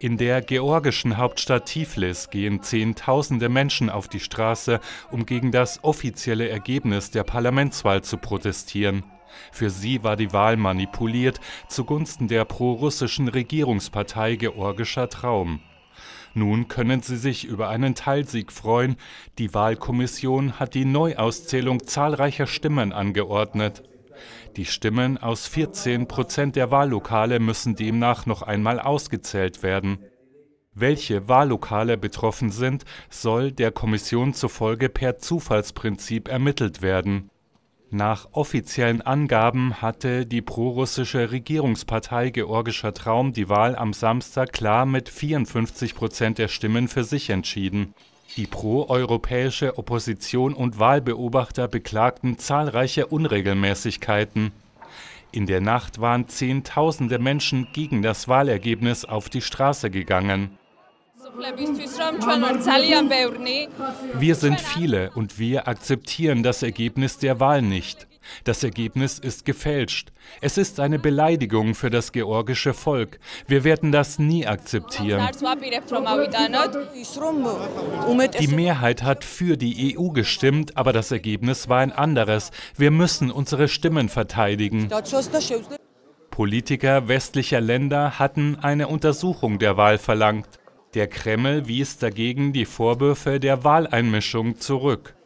In der georgischen Hauptstadt Tiflis gehen Zehntausende Menschen auf die Straße, um gegen das offizielle Ergebnis der Parlamentswahl zu protestieren. Für sie war die Wahl manipuliert zugunsten der prorussischen Regierungspartei Georgischer Traum. Nun können sie sich über einen Teilsieg freuen. Die Wahlkommission hat die Neuauszählung zahlreicher Stimmen angeordnet. Die Stimmen aus 14 Prozent der Wahllokale müssen demnach noch einmal ausgezählt werden. Welche Wahllokale betroffen sind, soll der Kommission zufolge per Zufallsprinzip ermittelt werden. Nach offiziellen Angaben hatte die prorussische Regierungspartei Georgischer Traum die Wahl am Samstag klar mit 54 Prozent der Stimmen für sich entschieden. Die proeuropäische Opposition und Wahlbeobachter beklagten zahlreiche Unregelmäßigkeiten. In der Nacht waren Zehntausende Menschen gegen das Wahlergebnis auf die Straße gegangen. Wir sind viele und wir akzeptieren das Ergebnis der Wahl nicht. Das Ergebnis ist gefälscht. Es ist eine Beleidigung für das georgische Volk. Wir werden das nie akzeptieren. Die Mehrheit hat für die EU gestimmt, aber das Ergebnis war ein anderes. Wir müssen unsere Stimmen verteidigen. Politiker westlicher Länder hatten eine Untersuchung der Wahl verlangt. Der Kreml wies dagegen die Vorwürfe der Wahleinmischung zurück.